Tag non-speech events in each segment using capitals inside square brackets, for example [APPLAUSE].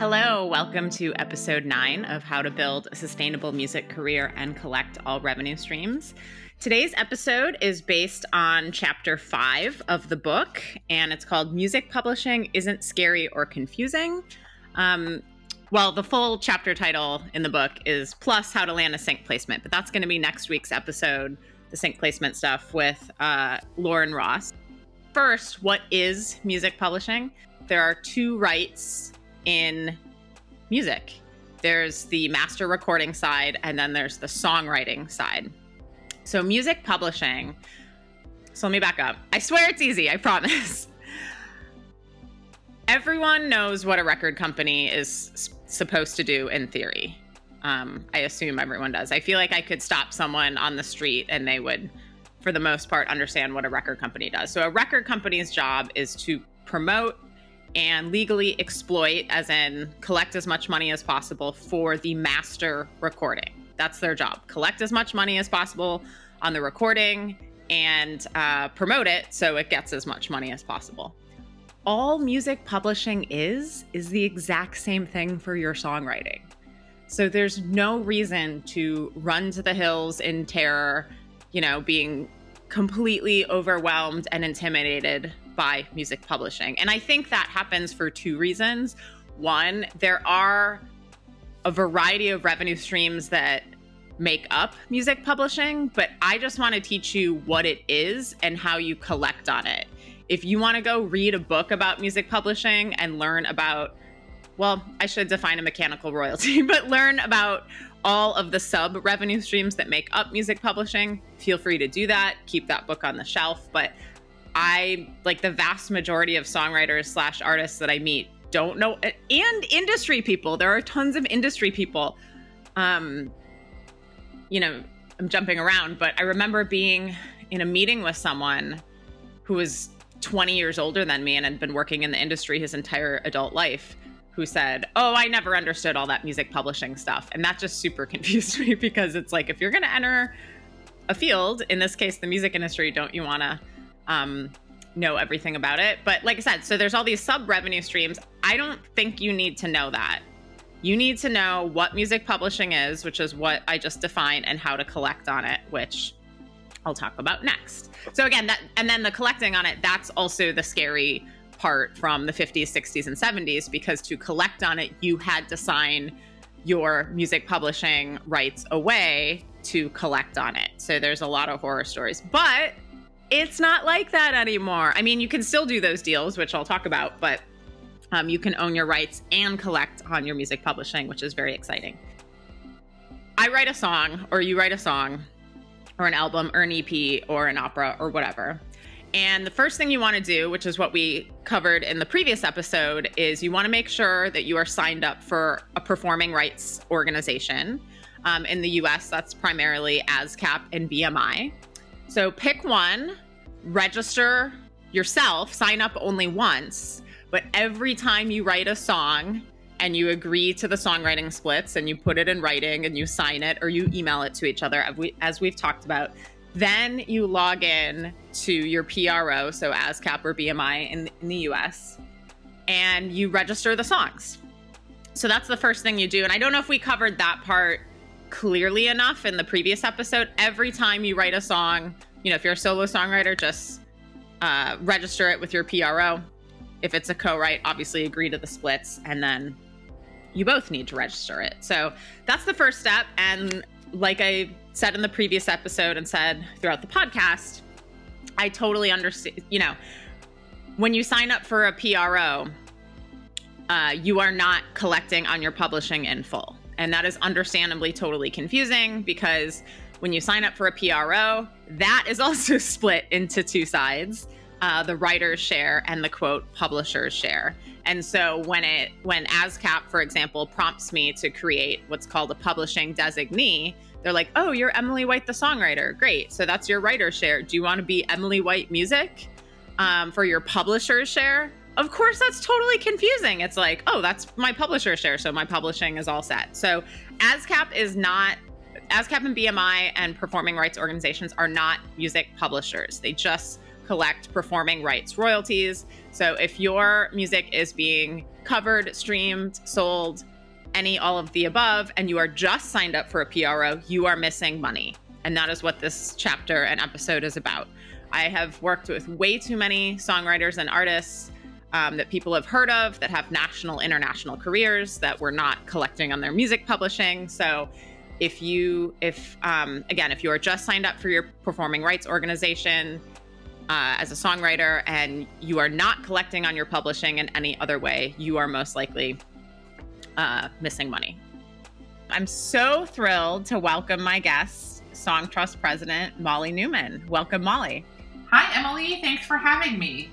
Hello, welcome to episode nine of How to Build a Sustainable Music Career and Collect All Revenue Streams. Today's episode is based on chapter five of the book, and it's called Music Publishing Isn't Scary or Confusing. Um, well, the full chapter title in the book is Plus How to Land a Sync Placement, but that's going to be next week's episode, the sync placement stuff with uh, Lauren Ross. First, what is music publishing? There are two rights in music there's the master recording side, and then there's the songwriting side. So, music publishing. So, let me back up. I swear it's easy, I [LAUGHS] promise. Everyone knows what a record company is supposed to do in theory. Um, I assume everyone does. I feel like I could stop someone on the street and they would, for the most part, understand what a record company does. So, a record company's job is to promote and legally exploit, as in collect as much money as possible for the master recording. That's their job. Collect as much money as possible on the recording and uh, promote it so it gets as much money as possible. All music publishing is, is the exact same thing for your songwriting. So there's no reason to run to the hills in terror, you know, being completely overwhelmed and intimidated by music publishing. And I think that happens for two reasons. One, there are a variety of revenue streams that make up music publishing, but I just want to teach you what it is and how you collect on it. If you want to go read a book about music publishing and learn about, well, I should define a mechanical royalty, [LAUGHS] but learn about all of the sub revenue streams that make up music publishing, feel free to do that. Keep that book on the shelf. But I like the vast majority of songwriters slash artists that I meet don't know, and industry people. There are tons of industry people. Um, you know, I'm jumping around, but I remember being in a meeting with someone who was 20 years older than me and had been working in the industry his entire adult life who said, Oh, I never understood all that music publishing stuff. And that just super [LAUGHS] confused me because it's like, if you're going to enter a field, in this case, the music industry, don't you want to um, know everything about it. But like I said, so there's all these sub revenue streams. I don't think you need to know that. You need to know what music publishing is, which is what I just defined, and how to collect on it, which I'll talk about next. So again, that and then the collecting on it, that's also the scary part from the 50s, 60s, and 70s because to collect on it, you had to sign your music publishing rights away to collect on it. So there's a lot of horror stories. But it's not like that anymore. I mean, you can still do those deals, which I'll talk about, but um, you can own your rights and collect on your music publishing, which is very exciting. I write a song, or you write a song, or an album, or an EP, or an opera, or whatever. And the first thing you want to do, which is what we covered in the previous episode, is you want to make sure that you are signed up for a performing rights organization. Um, in the US, that's primarily ASCAP and BMI. So pick one, register yourself, sign up only once, but every time you write a song and you agree to the songwriting splits and you put it in writing and you sign it or you email it to each other, as we've talked about, then you log in to your PRO, so ASCAP or BMI in, in the US, and you register the songs. So that's the first thing you do. And I don't know if we covered that part clearly enough in the previous episode. Every time you write a song, you know, if you're a solo songwriter, just uh, register it with your PRO. If it's a co-write, obviously agree to the splits, and then you both need to register it. So that's the first step. And like I said in the previous episode and said throughout the podcast, I totally understand. You know, when you sign up for a PRO, uh, you are not collecting on your publishing in full. And that is understandably totally confusing because when you sign up for a PRO, that is [LAUGHS] also split into two sides. Uh, the writer's share and the quote publisher's share. And so when it when ASCAP, for example, prompts me to create what's called a publishing designee, they're like, "Oh, you're Emily White, the songwriter. Great. So that's your writer's share. Do you want to be Emily White Music um, for your publisher's share?" Of course, that's totally confusing. It's like, oh, that's my publisher share, so my publishing is all set. So ASCAP is not ASCAP and BMI and performing rights organizations are not music publishers. They just collect performing rights royalties. So if your music is being covered, streamed, sold, any all of the above, and you are just signed up for a PRO, you are missing money. And that is what this chapter and episode is about. I have worked with way too many songwriters and artists um, that people have heard of that have national, international careers that were not collecting on their music publishing. So, if you, if um, again, if you are just signed up for your performing rights organization uh, as a songwriter and you are not collecting on your publishing in any other way, you are most likely uh, missing money. I'm so thrilled to welcome my guest, Songtrust President Molly Neuman. Welcome, Molly. Hi, Emily. Thanks for having me.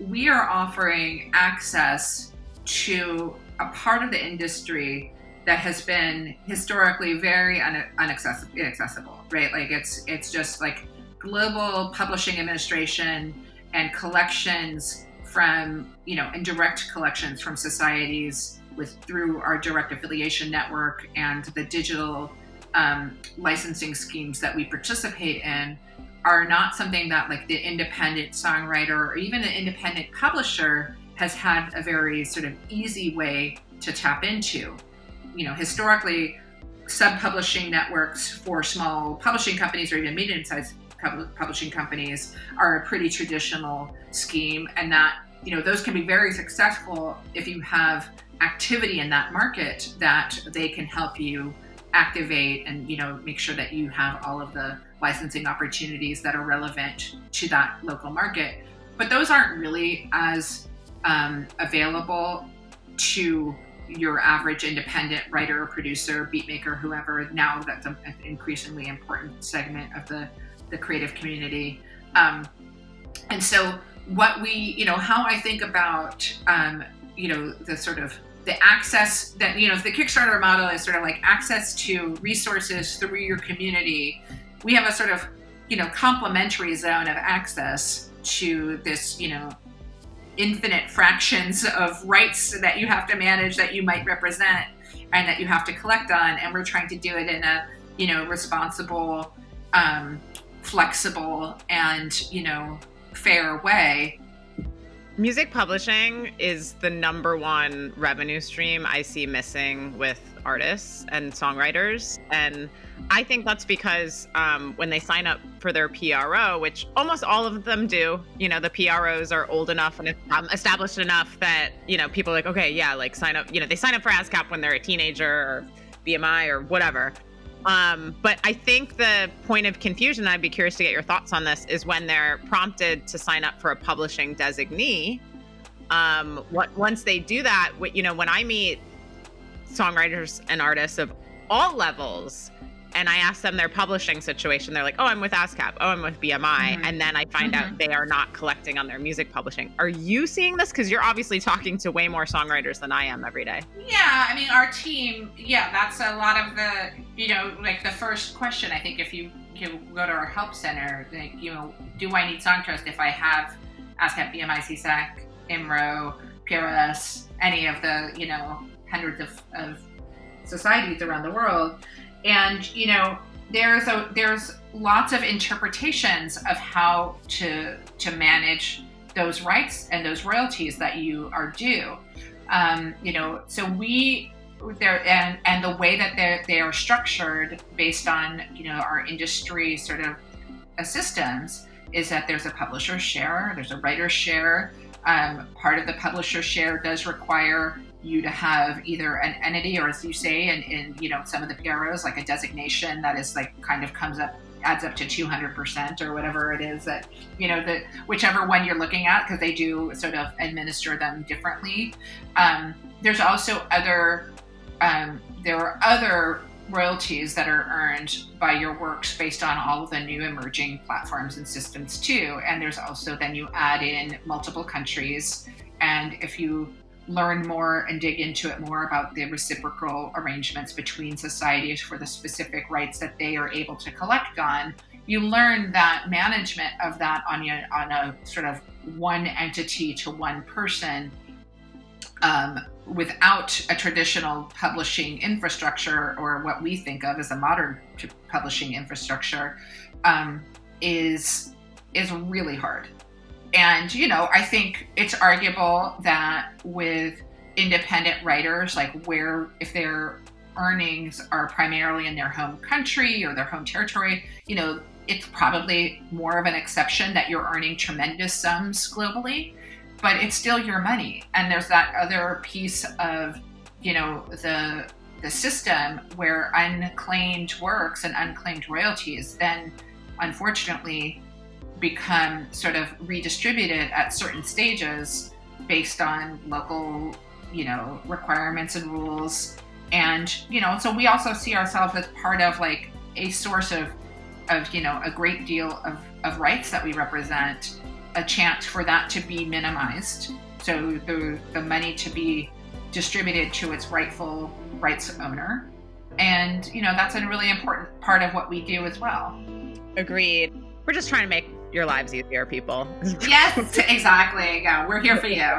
We are offering access to a part of the industry that has been historically very un- inaccessible, right? Like it's it's just like global publishing administration and collections from you know and direct collections from societies with through our direct affiliation network and the digital um, licensing schemes that we participate in are not something that like the independent songwriter or even the independent publisher has had a very sort of easy way to tap into. You know historically sub-publishing networks for small publishing companies or even medium-sized publishing companies are a pretty traditional scheme and that you know those can be very successful if you have activity in that market that they can help you activate and you know make sure that you have all of the licensing opportunities that are relevant to that local market but those aren't really as um, available to your average independent writer producer beatmaker whoever now that's an increasingly important segment of the the creative community. Um, and so, what we, you know, how I think about, um, you know, the sort of the access that, you know, the Kickstarter model is sort of like access to resources through your community. We have a sort of, you know, complementary zone of access to this, you know, infinite fractions of rights that you have to manage that you might represent and that you have to collect on. And we're trying to do it in a, you know, responsible, um, flexible and you know fair way music publishing is the number one revenue stream i see missing with artists and songwriters. And i think that's because um, when they sign up for their pro which almost all of them do you know the pros are old enough and um, established enough that you know people are like okay yeah like sign up you know they sign up for ascap when they're a teenager or bmi or whatever um, but I think the point of confusion, I'd be curious to get your thoughts on this, is when they're prompted to sign up for a publishing designee. Um, what once they do that, what, you know, when I meet songwriters and artists of all levels, and I ask them their publishing situation, they're like, "Oh, I'm with ASCAP. Oh, I'm with BMI," mm-hmm. and then I find mm-hmm. out they are not collecting on their music publishing. Are you seeing this? Because you're obviously talking to way more songwriters than I am every day. Yeah, I mean, our team. Yeah, that's a lot of the. You know, like the first question. I think if you you go to our help center, like, you know, do I need Songtrust if I have ASCAP, BMI, SESAC, IMRO, PRS, any of the you know hundreds of, of societies around the world? And you know there's a there's lots of interpretations of how to to manage those rights and those royalties that you are due. Um, you know so we there and and the way that they they are structured based on you know our industry sort of systems is that there's a publisher share there's a writer share. Um, part of the publisher share does require you to have either an entity or as you say in, in you know some of the PROs like a designation that is like kind of comes up adds up to 200% or whatever it is that you know that whichever one you're looking at because they do sort of administer them differently. Um, there's also other um, there are other royalties that are earned by your works based on all of the new emerging platforms and systems too. And there's also then you add in multiple countries. And if you learn more and dig into it more about the reciprocal arrangements between societies for the specific rights that they are able to collect on, you learn that management of that on a, on a sort of one entity to one person um, without a traditional publishing infrastructure or what we think of as a modern publishing infrastructure um, is is really hard and you know, I think it's arguable that with independent writers, like where if their earnings are primarily in their home country or their home territory, you know, it's probably more of an exception that you're earning tremendous sums globally, but it's still your money. And there's that other piece of, you know, the the system where unclaimed works and unclaimed royalties then unfortunately become sort of redistributed at certain stages based on local, you know, requirements and rules. And, you know, so we also see ourselves as part of like a source of, of you know, a great deal of, of rights that we represent, a chance for that to be minimized. So the, the money to be distributed to its rightful rights owner. And, you know, that's a really important part of what we do as well. Agreed. We're just trying to make your lives easier, people. yes, exactly. Yeah, we're here for you.